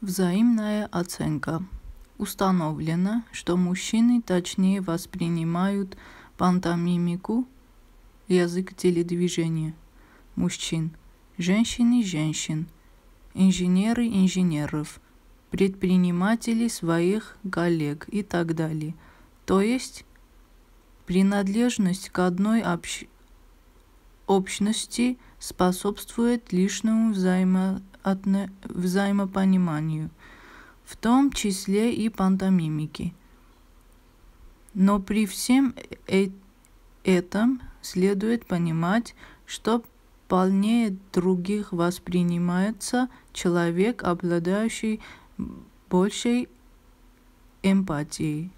Взаимная оценка. Установлено, что мужчины точнее воспринимают пантомимику, язык теледвижения мужчин, женщины женщин, инженеры инженеров, предприниматели своих коллег и так далее. То есть принадлежность к одной общ... общности способствует лишнему взаимоотно... взаимопониманию, в том числе и пантомимики. Но при всем э этом следует понимать, что полнее других воспринимается человек, обладающий большей эмпатией.